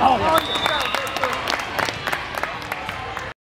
Oh, yeah.